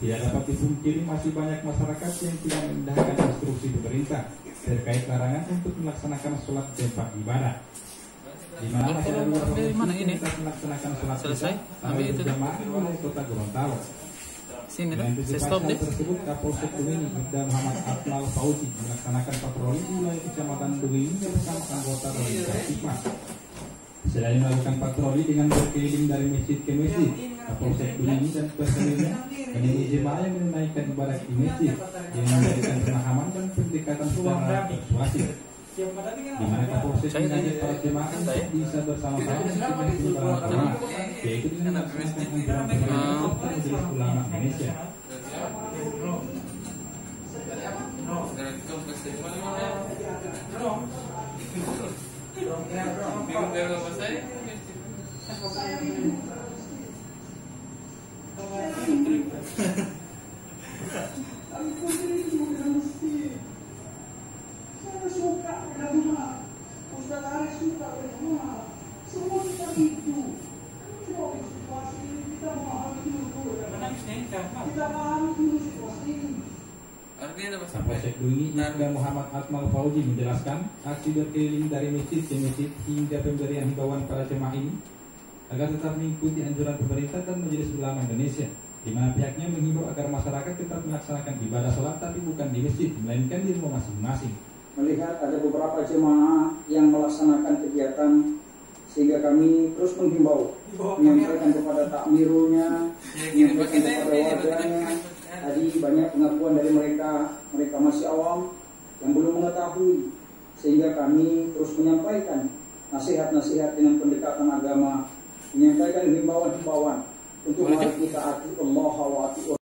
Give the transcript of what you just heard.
Tidak dapat dipungkiri masih banyak masyarakat yang tidak mendahkan instruksi pemerintah terkait larangan untuk melaksanakan sholat di tempat ibadah. Di mana ini? yang melaksanakan sholat Selesai? Ambil itu. di wilayah kota Gorontalo. Sini saya stop deh. tersebut, Kapolsek Dumini Ibda Muhammad Akmal Fauzi melaksanakan patroli di wilayah kecamatan Dumini bersama anggota dari. Selain melakukan patroli dengan berkeliling dari masjid ke masjid, Kapolsek Dumini dan personilnya menemui jemaah yang menunaikan ibadah di masjid. Yang memberikan pemahaman dan pendekatan secara persuasif. Di mana Kapolsek Saya mengajak para jemaah untuk bisa bersama-sama mencegah penyebaran corona, yaitu dengan melaksanakan anjuran pemerintah serta majelis ulama Indonesia. Kami sendiri juga dengan masjid. Saya suka beragama. Arif suka beragama. Semua kita itu. Coba situasi ini kita memahami dulu. Kita pahami dulu situasi ini. Kapolsek Dungi Ibda Muhammad Akmal Fauzi menjelaskan aksi berkeliling dari masjid ke masjid hingga pemberian himbauan para jemaah ini agar tetap mengikuti anjuran pemerintah dan Majelis Ulama Indonesia di mana pihaknya menghimbau agar masyarakat tetap melaksanakan ibadah sholat tapi bukan di masjid melainkan di rumah masing-masing. Melihat ada beberapa jemaah yang melaksanakan kegiatan sehingga kami terus menghimbau menyampaikan kepada takmirulnya menyampaikan kepada warganya. tadi banyak pengakuan dari mereka mereka masih awam yang belum mengetahui. Sehingga kami terus menyampaikan nasihat-nasihat dengan pendekatan agama menyampaikan himbauan-himbauan untuk mari kita ati Allah wa